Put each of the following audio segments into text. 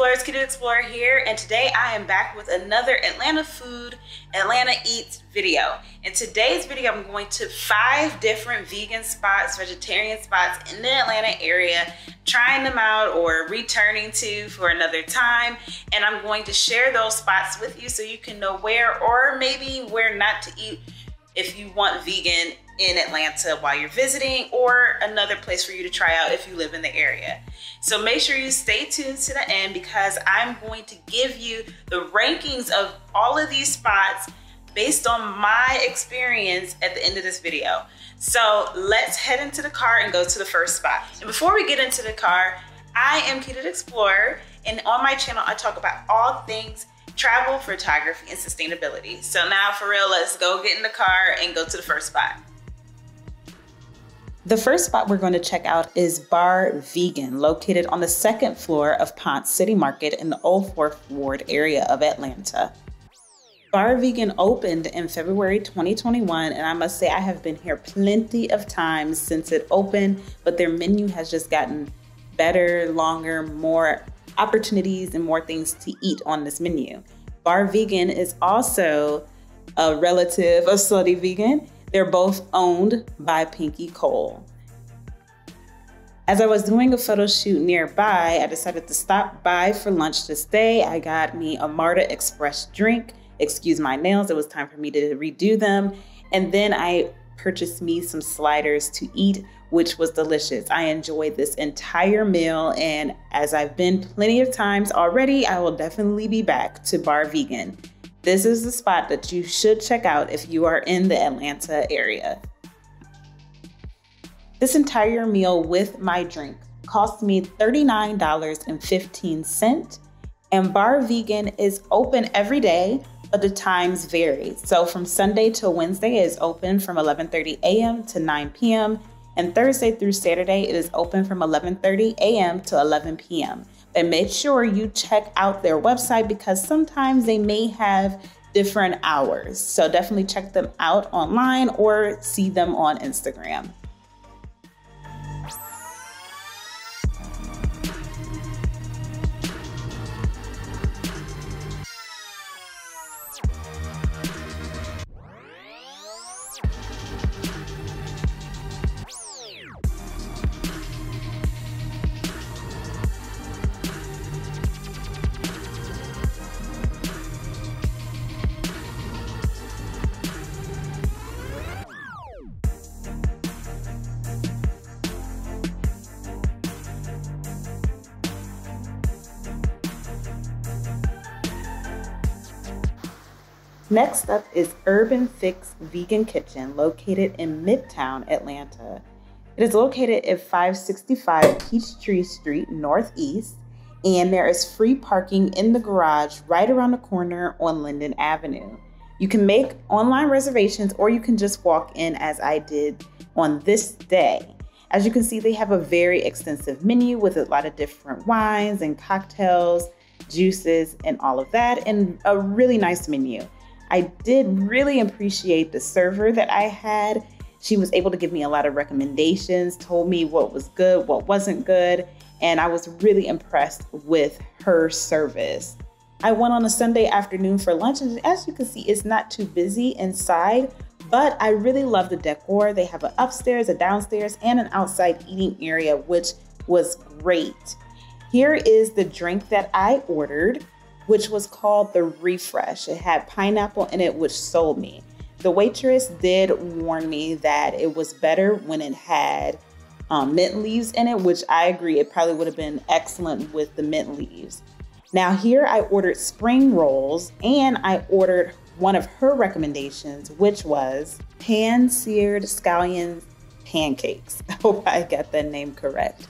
Explorers, Kita Explorer here, and today I am back with another Atlanta Food, Atlanta Eats video. In today's video, I'm going to five different vegan spots, vegetarian spots in the Atlanta area, trying them out or returning to for another time. And I'm going to share those spots with you so you can know where or maybe where not to eat if you want vegan in Atlanta while you're visiting or another place for you to try out if you live in the area. So make sure you stay tuned to the end because I'm going to give you the rankings of all of these spots based on my experience at the end of this video. So let's head into the car and go to the first spot. And before we get into the car, I am Kita Explorer and on my channel I talk about all things travel, photography, and sustainability. So now for real, let's go get in the car and go to the first spot. The first spot we're going to check out is Bar Vegan, located on the second floor of Ponce City Market in the Old Fourth Ward area of Atlanta. Bar Vegan opened in February 2021, and I must say I have been here plenty of times since it opened, but their menu has just gotten better, longer, more opportunities, and more things to eat on this menu. Bar Vegan is also a relative of Slutty Vegan they're both owned by Pinky Cole. As I was doing a photo shoot nearby, I decided to stop by for lunch to stay. I got me a Marta Express drink. Excuse my nails, it was time for me to redo them. And then I purchased me some sliders to eat, which was delicious. I enjoyed this entire meal, and as I've been plenty of times already, I will definitely be back to Bar Vegan. This is the spot that you should check out if you are in the Atlanta area. This entire meal with my drink cost me $39.15 and Bar Vegan is open every day, but the times vary. So from Sunday to Wednesday it is open from 11:30 a.m. to 9 p.m. and Thursday through Saturday it is open from 11:30 a.m. to 11 p.m and make sure you check out their website because sometimes they may have different hours. So definitely check them out online or see them on Instagram. Next up is Herban Fix Vegan Kitchen, located in Midtown Atlanta. It is located at 565 Peachtree Street Northeast, and there is free parking in the garage right around the corner on Linden Avenue. You can make online reservations or you can just walk in as I did on this day. As you can see, they have a very extensive menu with a lot of different wines and cocktails, juices, and all of that, and a really nice menu. I did really appreciate the server that I had. She was able to give me a lot of recommendations, told me what was good, what wasn't good, and I was really impressed with her service. I went on a Sunday afternoon for lunch, and as you can see, it's not too busy inside, but I really love the decor. They have an upstairs, a downstairs, and an outside eating area, which was great. Here is the drink that I ordered which was called the Refresh. It had pineapple in it, which sold me. The waitress did warn me that it was better when it had um, mint leaves in it, which I agree, it probably would have been excellent with the mint leaves. Now, here I ordered spring rolls and I ordered one of her recommendations, which was pan seared scallion pancakes. I hope I got that name correct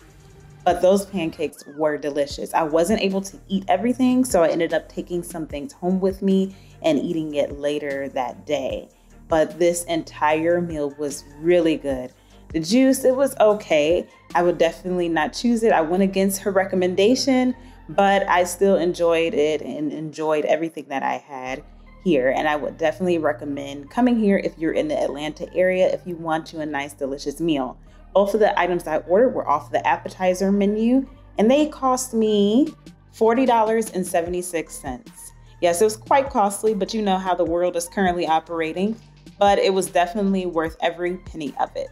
but those pancakes were delicious. I wasn't able to eat everything, so I ended up taking some things home with me and eating it later that day. But this entire meal was really good. The juice, it was okay. I would definitely not choose it. I went against her recommendation, but I still enjoyed it and enjoyed everything that I had here. And I would definitely recommend coming here if you're in the Atlanta area if you want to a nice, delicious meal. Both of the items I ordered were off the appetizer menu, and they cost me $40.76. Yes, it was quite costly, but you know how the world is currently operating, but it was definitely worth every penny of it.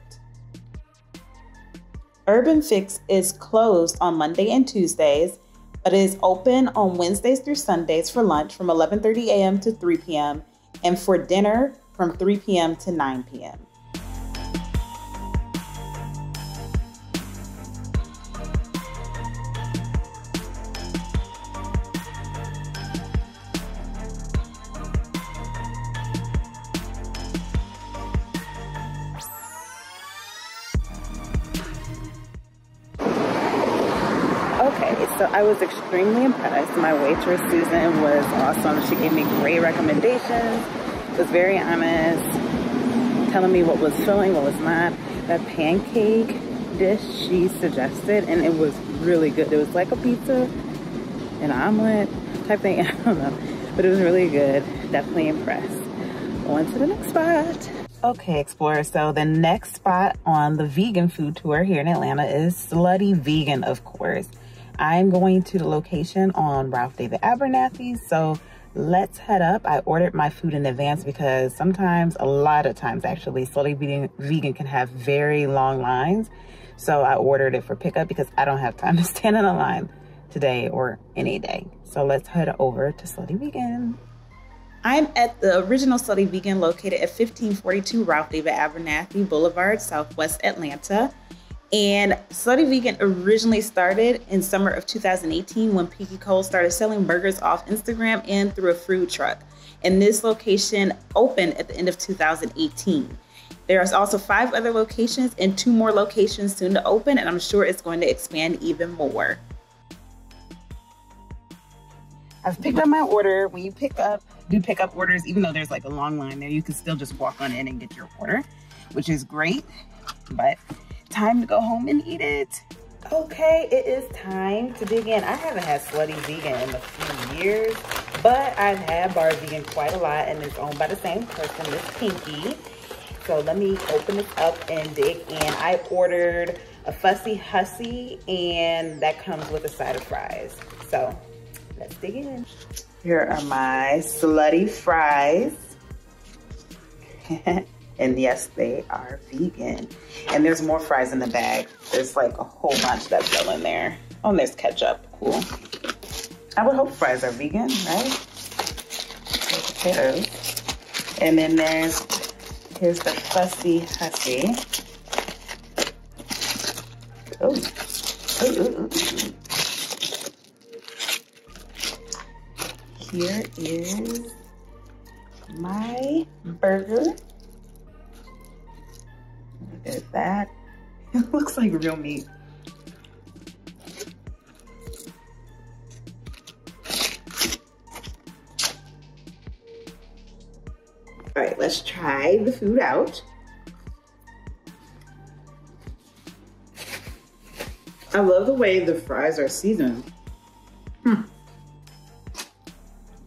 Herban Fix is closed on Monday and Tuesdays, but is open on Wednesdays through Sundays for lunch from 11:30 a.m. to 3 p.m. and for dinner from 3 p.m. to 9 p.m. So I was extremely impressed. My waitress, Susan, was awesome. She gave me great recommendations, was very honest, telling me what was filling, what was not. That pancake dish she suggested, and it was really good. It was like a pizza, an omelet type thing. I don't know, but it was really good. Definitely impressed. On to the next spot. Okay, Explorer, so the next spot on the vegan food tour here in Atlanta is Slutty Vegan, of course. I'm going to the location on Ralph David Abernathy. So let's head up. I ordered my food in advance because sometimes, a lot of times actually, Slutty Vegan, vegan can have very long lines. So I ordered it for pickup because I don't have time to stand in a line today or any day. So let's head over to Slutty Vegan. I'm at the original Slutty Vegan located at 1542 Ralph David Abernathy Boulevard, Southwest Atlanta. And Slutty Vegan originally started in summer of 2018 when Pinky Cole started selling burgers off Instagram and through a food truck. And this location opened at the end of 2018. There is also five other locations and two more locations soon to open, and I'm sure it's going to expand even more. I've picked up my order. When you pick up, do pick up orders, even though there's like a long line there, you can still just walk on in and get your order, which is great. But time to go home and eat it. Okay, it is time to dig in. I haven't had Slutty Vegan in a few years, but I've had Bar Vegan quite a lot, and it's owned by the same person, Miss Pinky. So let me open this up and dig in. I ordered a Fussy Hussy, and that comes with a side of fries. So let's dig in. Here are my slutty fries. And yes, they are vegan. And there's more fries in the bag. There's like a whole bunch that's still in there. Oh, and there's ketchup. Cool. I would hope fries are vegan, right? Potatoes. And then there's, here's the fussy hussy. Oh. Ooh, ooh, ooh. Here is my burger. It looks like real meat. All right, let's try the food out. I love the way the fries are seasoned. Hmm.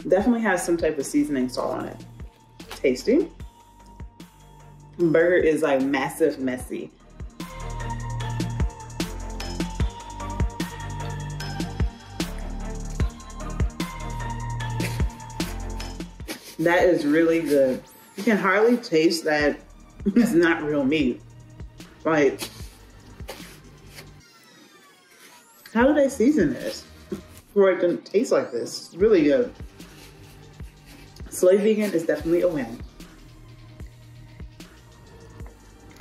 Definitely has some type of seasoning salt on it. Tasty burger is like massive messy. That is really good. You can hardly taste that it's not real meat. Like, how did they season this for it to taste like this? It's really good. Slutty Vegan is definitely a win.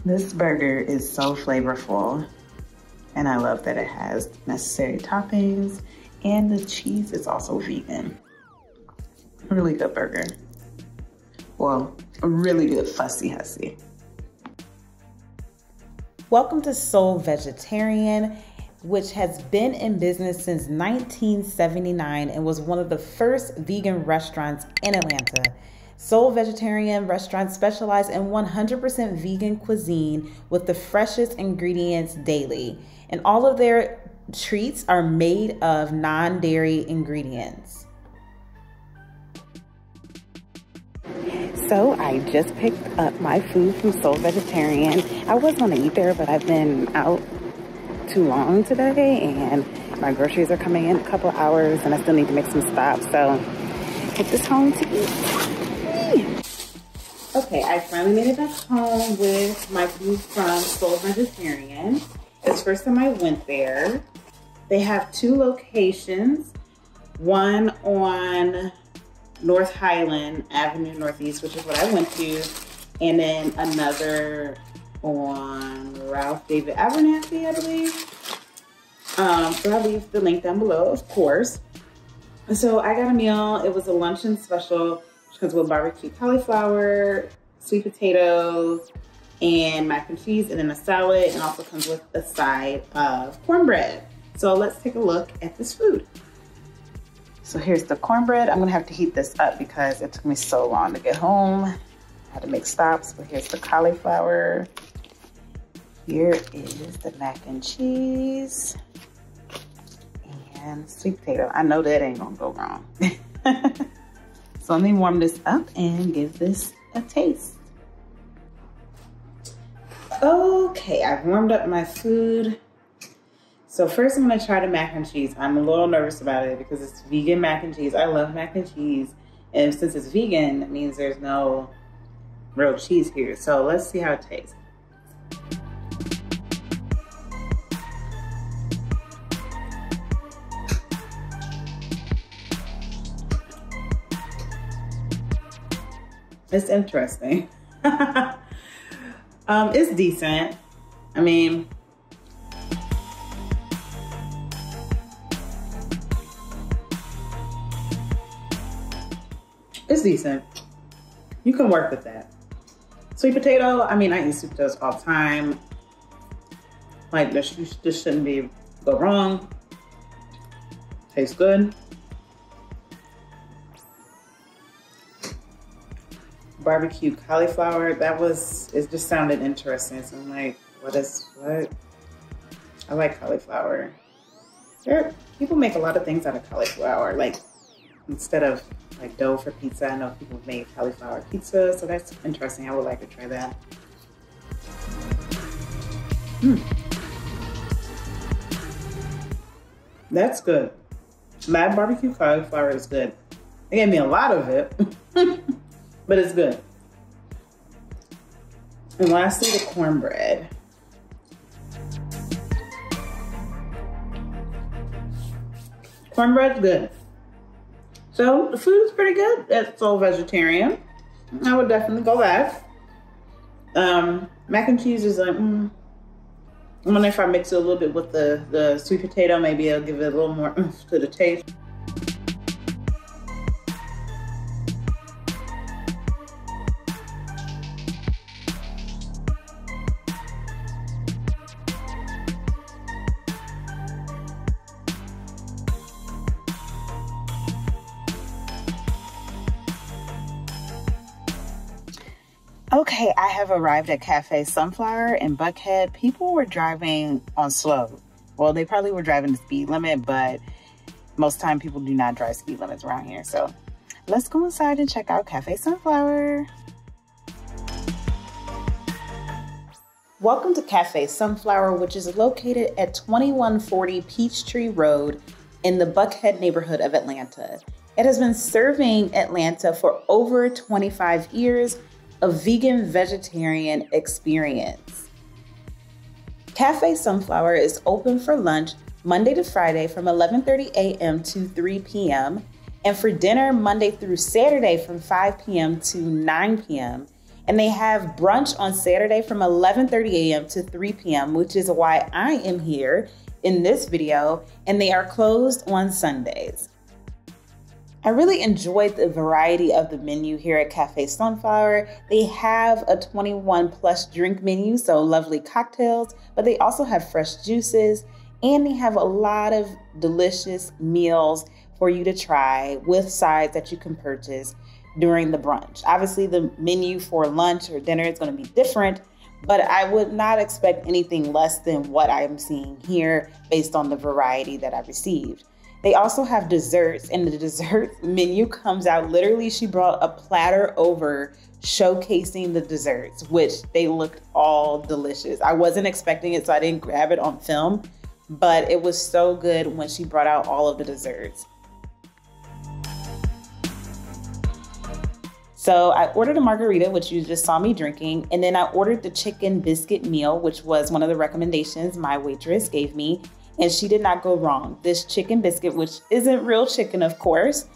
This burger is so flavorful and I love that it has necessary toppings and the cheese is also vegan. Really good burger. Well, a really good fussy hussy. Welcome to Soul Vegetarian, which has been in business since 1979 and was one of the first vegan restaurants in Atlanta. Soul Vegetarian restaurants specialize in 100% vegan cuisine with the freshest ingredients daily. And all of their treats are made of non dairy ingredients. So I just picked up my food from Soul Vegetarian. I was to eat there, but I've been out too long today and My groceries are coming in a couple hours and I still need to make some stops. So take this home to eat. Okay, I finally made it back home with my food from Soul Vegetarian. It's the first time I went there. They have two locations, one on North Highland Avenue Northeast, which is what I went to, and then another on Ralph David Abernathy, I believe. Um, so I'll leave the link down below, of course. So I got a meal. It was a luncheon special, which comes with barbecue cauliflower, sweet potatoes, and mac and cheese, and then a salad, and also comes with a side of cornbread. So let's take a look at this food. So here's the cornbread. I'm gonna have to heat this up because it took me so long to get home. I had to make stops, but here's the cauliflower. Here is the mac and cheese and sweet potato. I know that ain't gonna go wrong. so let me warm this up and give this a taste. Okay, I've warmed up my food. So first I'm gonna try the mac and cheese. I'm a little nervous about it because it's vegan mac and cheese. I love mac and cheese. And since it's vegan, it means there's no real cheese here. So let's see how it tastes. It's interesting. um, it's decent. I mean, it's decent. You can work with that. Sweet potato, I mean, I eat sweet potatoes all the time. Like, this, this shouldn't be go wrong. Tastes good. Barbecue cauliflower. That was, it just sounded interesting. So I'm like, what is, what? I like cauliflower. There, people make a lot of things out of cauliflower. Like instead of like dough for pizza, I know people make cauliflower pizza. So that's interesting. I would like to try that. Hmm. That's good. Mad barbecue cauliflower is good. They gave me a lot of it. but it's good. And lastly, the cornbread. Cornbread's good. So the food is pretty good It's all Vegetarian. I would definitely go back. Um, mac and cheese is like, mm. I wonder if I mix it a little bit with the, the sweet potato, maybe it'll give it a little more to the taste. Have arrived at Cafe Sunflower in Buckhead. People were driving on slow. Well, they probably were driving the speed limit, but most time people do not drive speed limits around here. So let's go inside and check out Cafe Sunflower. Welcome to Cafe Sunflower, which is located at 2140 Peachtree Road in the Buckhead neighborhood of Atlanta. It has been serving Atlanta for over 25 years a vegan vegetarian experience. Cafe Sunflower is open for lunch Monday to Friday from 11:30 a.m. to 3 p.m. and for dinner Monday through Saturday from 5 p.m. to 9 p.m. And they have brunch on Saturday from 11:30 a.m. to 3 p.m., which is why I am here in this video, and they are closed on Sundays. I really enjoyed the variety of the menu here at Cafe Sunflower. They have a 21 plus drink menu, so lovely cocktails, but they also have fresh juices and they have a lot of delicious meals for you to try with sides that you can purchase during the brunch. Obviously, the menu for lunch or dinner is going to be different, but I would not expect anything less than what I'm seeing here based on the variety that I received. They also have desserts, and the dessert menu comes out literally. She brought a platter over showcasing the desserts, which they looked all delicious. I wasn't expecting it, so I didn't grab it on film, but it was so good when she brought out all of the desserts. So I ordered a margarita, which you just saw me drinking, and then I ordered the chicken biscuit meal, which was one of the recommendations my waitress gave me, and she did not go wrong. This chicken biscuit, which isn't real chicken, of course,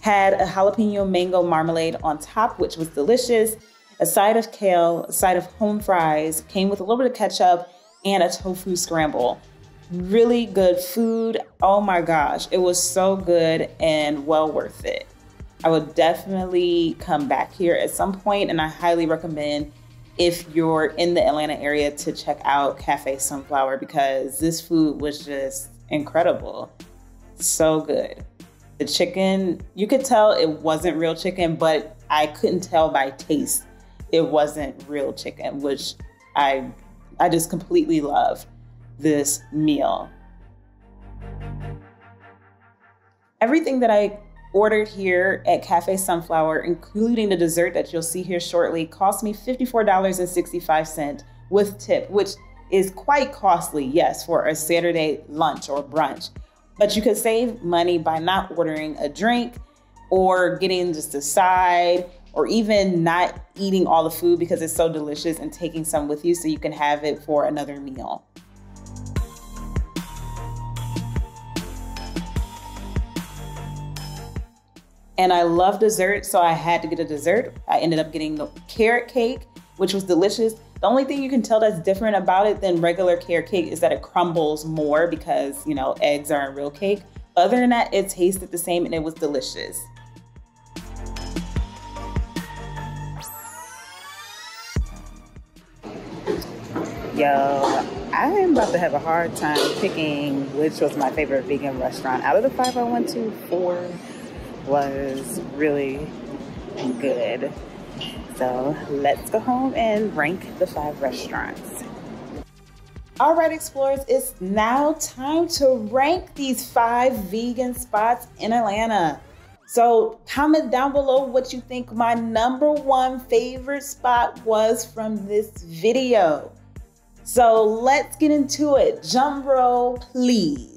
had a jalapeno mango marmalade on top, which was delicious, a side of kale, a side of home fries, came with a little bit of ketchup, and a tofu scramble. Really good food. Oh my gosh, it was so good and well worth it. I would definitely come back here at some point, and I highly recommend if you're in the Atlanta area to check out Cafe Sunflower because this food was just incredible. So good. The chicken, you could tell it wasn't real chicken, but I couldn't tell by taste it wasn't real chicken, which I I just completely love this meal. Everything that I ordered here at Cafe Sunflower, including the dessert that you'll see here shortly, cost me $54.65 with tip, which is quite costly, yes, for a Saturday lunch or brunch. But you could save money by not ordering a drink or getting just a side or even not eating all the food because it's so delicious and taking some with you so you can have it for another meal. And I love dessert, so I had to get a dessert. I ended up getting the carrot cake, which was delicious. The only thing you can tell that's different about it than regular carrot cake is that it crumbles more because, you know, eggs are in real cake. Other than that, it tasted the same and it was delicious. Yo, I am about to have a hard time picking which was my favorite vegan restaurant. Out of the five I went to, four was really good. So let's go home and rank the five restaurants. All right, explorers, it's now time to rank these five vegan spots in Atlanta. So comment down below what you think my number one favorite spot was from this video. So let's get into it. Roll, please.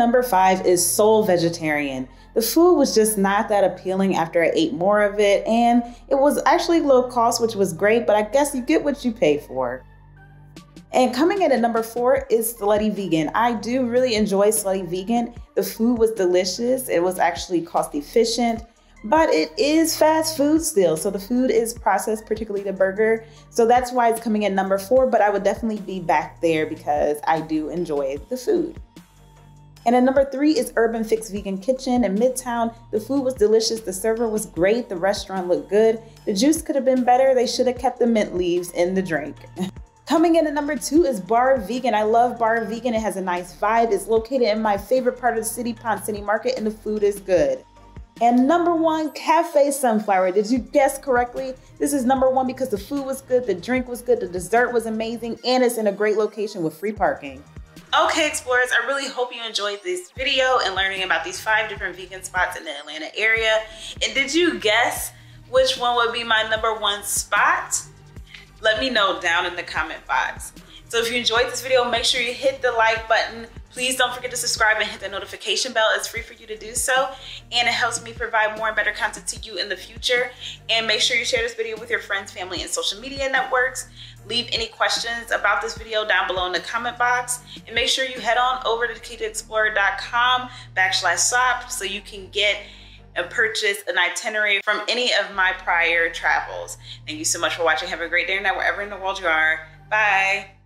Number five is Soul Vegetarian. The food was just not that appealing after I ate more of it, and it was actually low cost, which was great, but I guess you get what you pay for. And coming in at number four is Slutty Vegan. I do really enjoy Slutty Vegan. The food was delicious, it was actually cost efficient, but it is fast food still. So the food is processed, particularly the burger. So that's why it's coming in number four, but I would definitely be back there because I do enjoy the food. And at number three is Herban Fix Vegan Kitchen in Midtown. The food was delicious, the server was great, the restaurant looked good. The juice could have been better, they should have kept the mint leaves in the drink. Coming in at number two is Bar Vegan. I love Bar Vegan. It has a nice vibe. It's located in my favorite part of the city, Ponce City Market, and the food is good. And number one, Cafe Sunflower. Did you guess correctly? This is number one because the food was good, the drink was good, the dessert was amazing, and it's in a great location with free parking. Okay, explorers, I really hope you enjoyed this video and learning about these five different vegan spots in the Atlanta area. And did you guess which one would be my number one spot? Let me know down in the comment box. So if you enjoyed this video, make sure you hit the like button. Please don't forget to subscribe and hit the notification bell. It's free for you to do so. And it helps me provide more and better content to you in the future. And make sure you share this video with your friends, family, and social media networks. Leave any questions about this video down below in the comment box. And make sure you head on over to ketoexplorer.com backslash shop so you can get and purchase an itinerary from any of my prior travels. Thank you so much for watching. Have a great day and night wherever in the world you are. Bye.